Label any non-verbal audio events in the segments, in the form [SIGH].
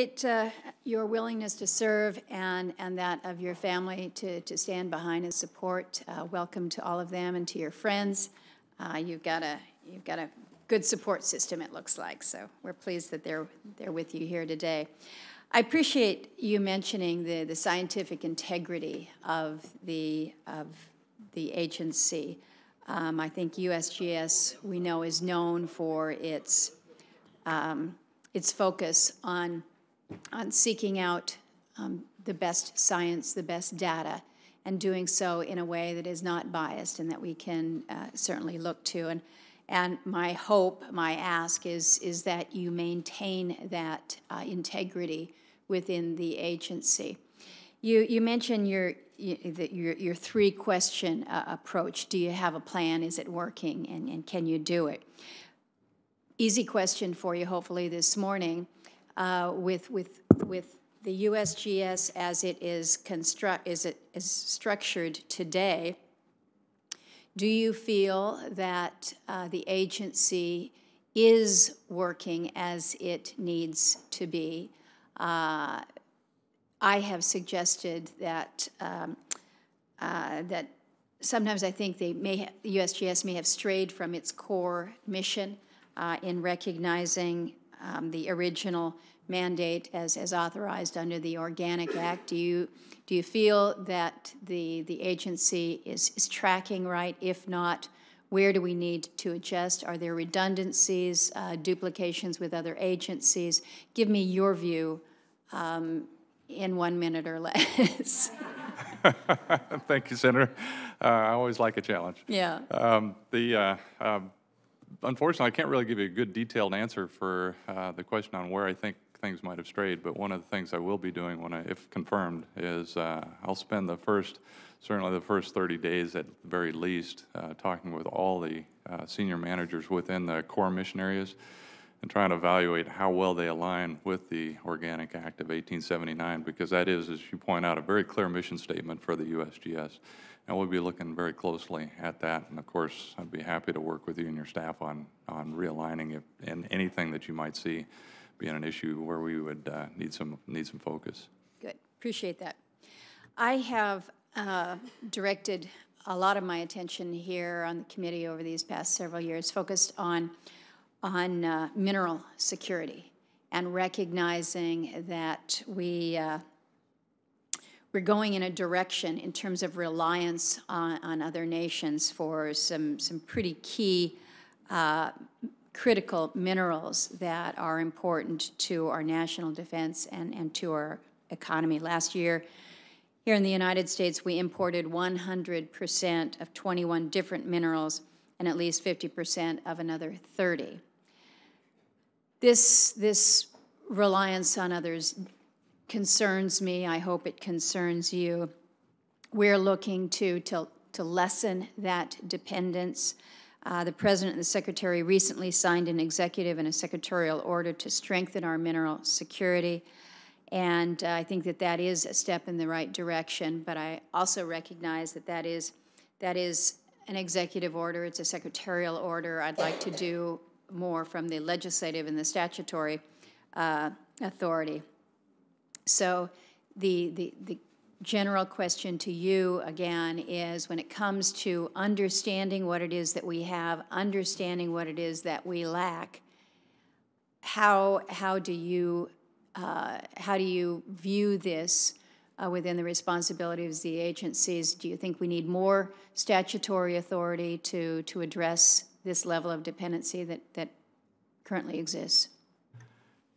It, uh, your willingness to serve and, and that of your family to, to stand behind and support. Uh, welcome to all of them and to your friends. Uh, you've got a you've got a good support system. It looks like so. We're pleased that they're they're with you here today. I appreciate you mentioning the, the scientific integrity of the of the agency. Um, I think USGS we know is known for its um, its focus on on seeking out um, the best science, the best data, and doing so in a way that is not biased and that we can uh, certainly look to. And, and my hope, my ask is, is that you maintain that uh, integrity within the agency. You, you mentioned your, your, your three question uh, approach. Do you have a plan? Is it working? And, and can you do it? Easy question for you, hopefully, this morning uh, with, with, with the USGS as it is construct, is it is structured today, do you feel that uh, the agency is working as it needs to be? Uh, I have suggested that um, uh, that sometimes I think they may the USGS may have strayed from its core mission uh, in recognizing um, the original mandate as, as authorized under the Organic Act. Do you, do you feel that the, the agency is, is tracking right? If not, where do we need to adjust? Are there redundancies, uh, duplications with other agencies? Give me your view um, in one minute or less. [LAUGHS] [LAUGHS] Thank you, Senator. Uh, I always like a challenge. Yeah. Um, the uh, um, unfortunately, I can't really give you a good detailed answer for uh, the question on where I think things might have strayed. But one of the things I will be doing when I, if confirmed, is uh, I'll spend the first, certainly the first 30 days at the very least, uh, talking with all the uh, senior managers within the core mission areas and trying to evaluate how well they align with the Organic Act of 1879, because that is, as you point out, a very clear mission statement for the USGS. And we'll be looking very closely at that. And of course, I'd be happy to work with you and your staff on, on realigning it and anything that you might see being an issue where we would uh, need some need some focus. Good, appreciate that. I have uh, directed a lot of my attention here on the committee over these past several years, focused on on uh, mineral security and recognizing that we uh, we're going in a direction in terms of reliance on, on other nations for some some pretty key uh, critical minerals that are important to our national defense and, and to our economy. Last year, here in the United States, we imported 100% of 21 different minerals and at least 50% of another 30. This, this reliance on others concerns me. I hope it concerns you. We're looking to, to, to lessen that dependence. Uh, the President and the Secretary recently signed an executive and a secretarial order to strengthen our mineral security. And uh, I think that that is a step in the right direction, but I also recognize that that is, that is an executive order, it's a secretarial order. I'd like to do more from the legislative and the statutory uh, authority. So the, the, the general question to you again is when it comes to understanding what it is that we have, understanding what it is that we lack, how, how, do, you, uh, how do you view this uh, within the responsibilities of the agencies? Do you think we need more statutory authority to, to address this level of dependency that, that currently exists?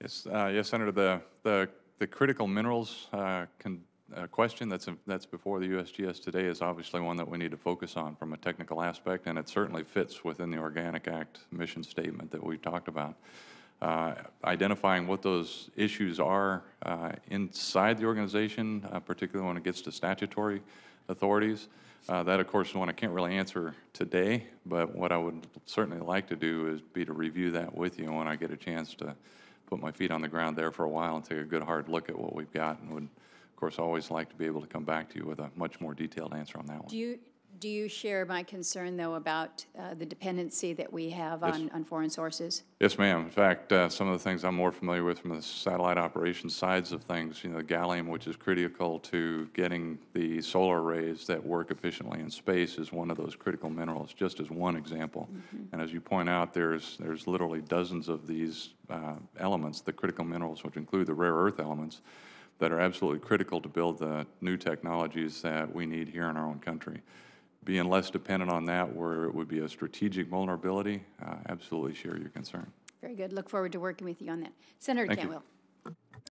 Yes, uh, yes, Senator. The, the, the critical minerals uh, can uh, question that's, that's before the USGS today is obviously one that we need to focus on from a technical aspect, and it certainly fits within the Organic Act mission statement that we've talked about. Uh, identifying what those issues are uh, inside the organization, uh, particularly when it gets to statutory authorities. Uh, that, of course, is one I can't really answer today, but what I would certainly like to do is be to review that with you when I get a chance to put my feet on the ground there for a while and take a good hard look at what we've got and would of course, always like to be able to come back to you with a much more detailed answer on that one. Do you, do you share my concern, though, about uh, the dependency that we have on, on foreign sources? Yes, ma'am. In fact, uh, some of the things I'm more familiar with from the satellite operations sides of things, you know, the gallium, which is critical to getting the solar arrays that work efficiently in space, is one of those critical minerals, just as one example. And as you point out, there's, there's literally dozens of these uh, elements, the critical minerals, which include the rare earth elements, that are absolutely critical to build the new technologies that we need here in our own country. Being less dependent on that, where it would be a strategic vulnerability, uh, absolutely share your concern. Very good. Look forward to working with you on that. Senator Thank you. Cantwell.